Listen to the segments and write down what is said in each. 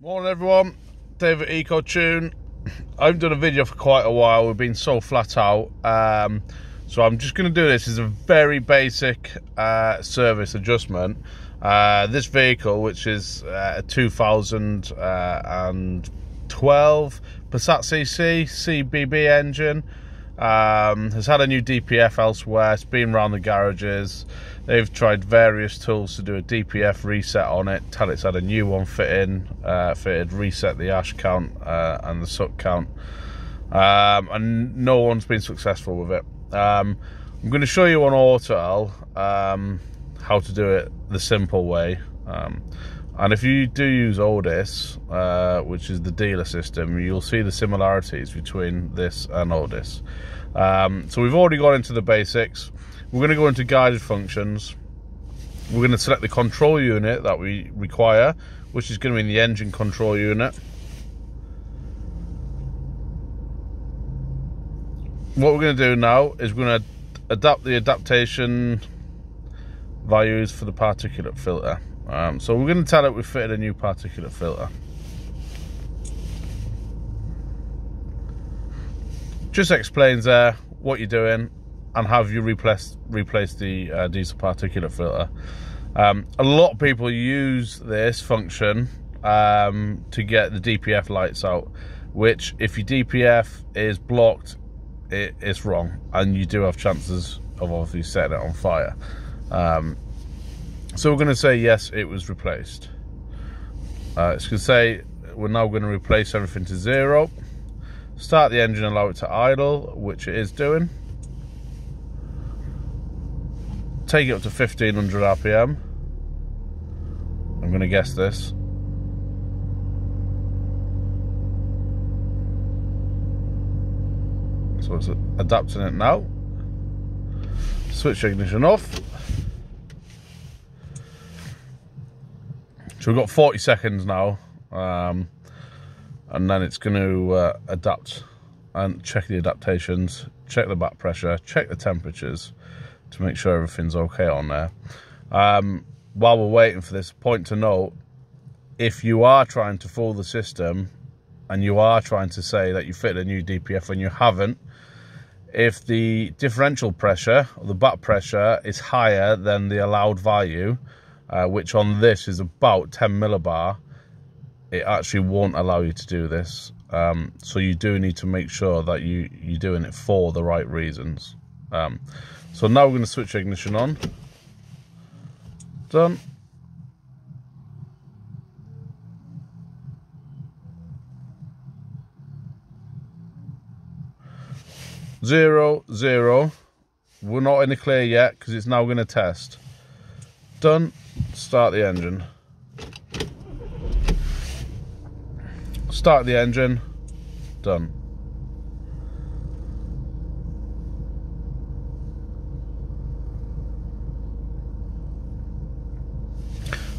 Morning everyone, David Eco Tune. I haven't done a video for quite a while, we've been so flat out. Um, so I'm just going to do this as a very basic uh, service adjustment. Uh, this vehicle, which is uh, a 2012 Passat CC CBB engine, um, has had a new DPF elsewhere. It's been around the garages. They've tried various tools to do a DPF reset on it. Tell it's had a new one fit in, uh, fitted, reset the ash count uh, and the soot count, um, and no one's been successful with it. Um, I'm going to show you on Autel um, how to do it the simple way. And if you do use ODIS, uh, which is the dealer system, you'll see the similarities between this and ODIS. Um, so we've already got into the basics. We're going to go into guided functions. We're going to select the control unit that we require, which is going to be the engine control unit. What we're going to do now is we're going to adapt the adaptation values for the particulate filter. Um, so we're going to tell it we fitted a new particulate filter. Just explains there what you're doing and have you replaced replaced the uh, diesel particulate filter. Um, a lot of people use this function um, to get the DPF lights out, which if your DPF is blocked, it, it's wrong, and you do have chances of obviously setting it on fire. Um, so we're going to say yes, it was replaced. Uh, it's going to say we're now going to replace everything to zero. Start the engine, allow it to idle, which it is doing. Take it up to 1500 RPM. I'm going to guess this. So it's adapting it now. Switch ignition off. So we've got 40 seconds now, um, and then it's going to uh, adapt and check the adaptations, check the back pressure, check the temperatures to make sure everything's okay on there. Um, while we're waiting for this point to note, if you are trying to fool the system and you are trying to say that you fit a new DPF when you haven't, if the differential pressure or the back pressure is higher than the allowed value, uh, which on this is about 10 millibar, it actually won't allow you to do this. Um, so you do need to make sure that you, you're doing it for the right reasons. Um, so now we're going to switch ignition on. Done. Zero, zero. We're not in the clear yet because it's now going to test. Done start the engine. Start the engine, done.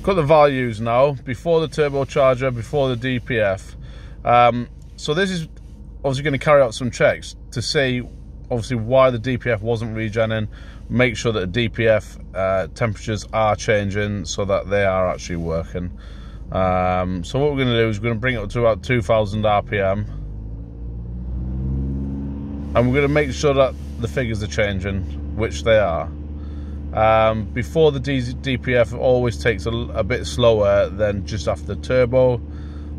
Got the values now, before the turbocharger, before the DPF. Um, so this is obviously going to carry out some checks to see obviously why the DPF wasn't regenning, make sure that the DPF uh, temperatures are changing so that they are actually working. Um, so what we're going to do is we're going to bring it up to about 2000 RPM. And we're going to make sure that the figures are changing, which they are. Um, before the DPF always takes a, a, bit slower than just after the turbo.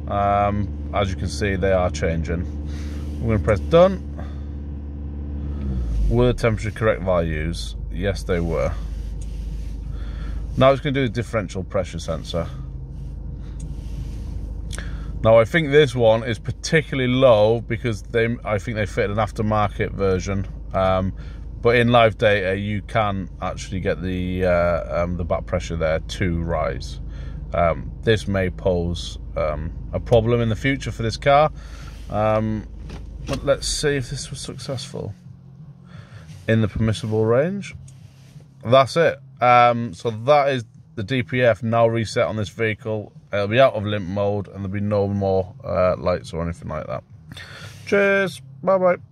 Um, as you can see, they are changing. I'm going to press done. Were temperature correct values? Yes, they were. Now it's going to do the differential pressure sensor. Now I think this one is particularly low because they, I think they fit an aftermarket version. Um, but in live data, you can actually get the uh, um, the back pressure there to rise. Um, this may pose um, a problem in the future for this car. Um, but let's see if this was successful in the permissible range. That's it. Um, so that is the DPF now reset on this vehicle. It'll be out of limp mode and there'll be no more uh, lights or anything like that. Cheers. Bye-bye.